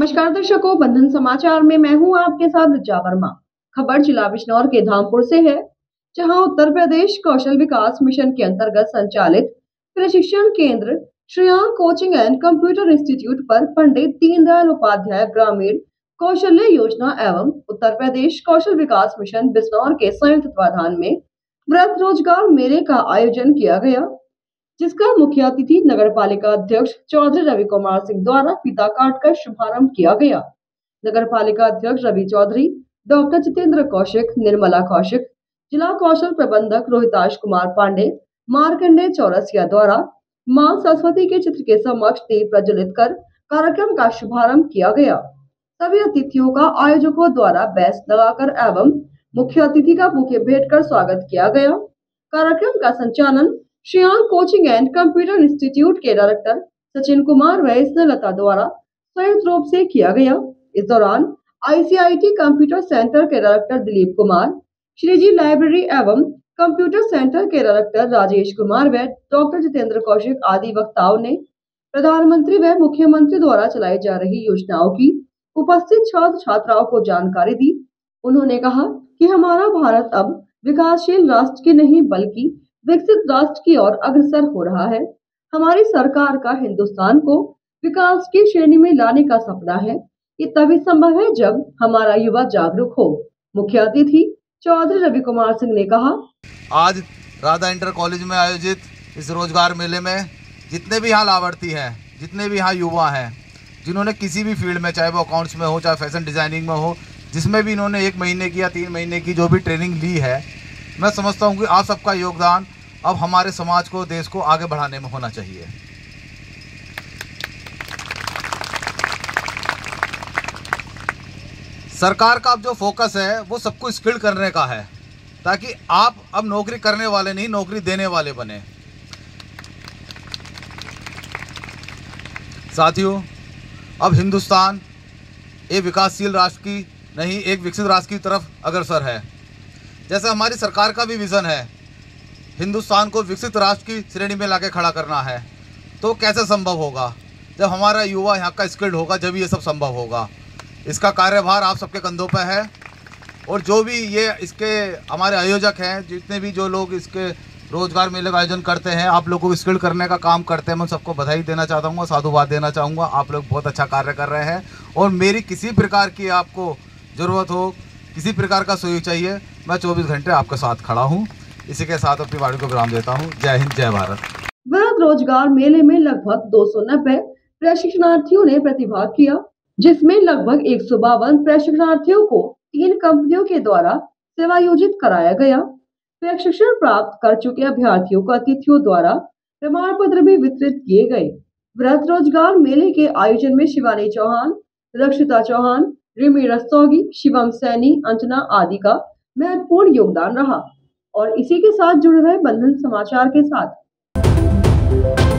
नमस्कार दर्शकों, बंधन समाचार में मैं हूँ आपके साथ रिचा वर्मा। खबर जिला बिजनौर के धामपुर से है, जहाँ उत्तर प्रदेश कौशल विकास मिशन के अंतर्गत संचालित प्रशिक्षण केंद्र Shreyang coaching and computer institute पर पंडित दीनदयाल उपाध्याय ग्रामीण कौशल्य योजना एवं उत्तर प्रदेश कौशल विकास मिशन बिजनौर के संयुक्त तत्वाधान में व्रत रोज़गार मेले का आयोजन किया गया। जिसका मुख्य अतिथि नगर पालिका अध्यक्ष चौधरी रवि कुमार सिंह द्वारा फीता काटकर शुभारंभ किया गया। नगर पालिका अध्यक्ष रवि चौधरी, डॉक्टर जितेंद्र कौशिक, निर्मला कौशिक, जिला कौशल प्रबंधक रोहिताश कुमार पांडे, मार्कंडे चौरसिया द्वारा माँ सरस्वती के चित्र के समक्ष दीप प्रज्वलित कर कार्यक्रम का शुभारंभ किया गया। सभी अतिथियों का आयोजकों द्वारा बैस लगाकर एवं मुख्य अतिथि का बुके भेंट कर स्वागत किया गया। कार्यक्रम का संचालन Shreyang coaching and computer institute के डायरेक्टर सचिन कुमार व द्वारा संयुक्त रूप से किया गया। इस दौरान आईसीआईटी कंप्यूटर सेंटर के डायरेक्टर दिलीप कुमार, श्रीजी लाइब्रेरी एवं कंप्यूटर सेंटर के डायरेक्टर राजेश कुमार व डॉक्टर जितेंद्र कौशिक आदि वक्ताओं ने प्रधानमंत्री व मुख्यमंत्री द्वारा चलाई जा रही योजनाओं की उपस्थित छात्र छात्राओं को जानकारी दी। उन्होंने कहा कि हमारा भारत अब विकासशील राष्ट्र की नहीं, बल्कि विकसित राष्ट्र की ओर अग्रसर हो रहा है। हमारी सरकार का हिंदुस्तान को विकास की श्रेणी में लाने का सपना है। ये तभी संभव है जब हमारा युवा जागरूक हो। मुख्य अतिथि चौधरी रवि कुमार सिंह ने कहा, आज राधा इंटर कॉलेज में आयोजित इस रोज़गार मेले में जितने भी यहाँ लाभार्थी हैं, जितने भी यहाँ युवा हैं, जिन्होंने किसी भी फ़ील्ड में, चाहे वो अकाउंट्स में हो, चाहे फ़ैशन डिज़ाइनिंग में हो, जिसमें भी इन्होंने एक महीने की या तीन महीने की जो भी ट्रेनिंग ली है मैं समझता हूँ कि आप सबका योगदान अब हमारे समाज को, देश को आगे बढ़ाने में होना चाहिए। सरकार का अब जो फोकस है, वो सबको स्किल्ड करने का है, ताकि आप अब नौकरी करने वाले नहीं, नौकरी देने वाले बने। साथियों, अब हिंदुस्तान एक विकासशील राष्ट्र की नहीं, एक विकसित राष्ट्र की तरफ़ अग्रसर है। जैसे हमारी सरकार का भी विज़न है, हिंदुस्तान को विकसित राष्ट्र की श्रेणी में लाके खड़ा करना है तो कैसे संभव होगा? जब हमारा युवा यहाँ का स्किल्ड होगा, जब ये सब संभव होगा। इसका कार्यभार आप सबके कंधों पर है, और जो भी ये इसके हमारे आयोजक हैं, जितने भी जो लोग इसके रोज़गार मेले का आयोजन करते हैं, आप लोगों को स्किल्ड करने का काम करते हैं, मैं सबको बधाई देना चाहता हूँ साधुवाद देना चाहूँगा। आप लोग बहुत अच्छा कार्य कर रहे हैं, और मेरी किसी प्रकार की आपको ज़रूरत हो, किसी प्रकार का सहयोग चाहिए मैं 24 घंटे आपके साथ खड़ा हूँ। इसी के साथ अपनी वाणी को विराम देता हूँ। जय हिंद, जय भारत। भारत रोज़गार मेले में लगभग दो प्रशिक्षणार्थियों ने प्रतिभाग किया, जिसमें लगभग एक सौ बावन प्रशिक्षणार्थियों को तीन कंपनियों के द्वारा सेवायोजित कराया गया। प्रशिक्षण प्राप्त कर चुके अभ्यर्थियों को अतिथियों द्वारा प्रमाण पत्र भी वितरित किए गए। व्रत रोज़गार मेले के आयोजन में शिवानी चौहान, रक्षिता चौहान रिमी रस्तोगी शिवम सैनी, अंजना आदि का महत्वपूर्ण योगदान रहा और इसी के साथ जुड़ रहे बंधन समाचार के साथ।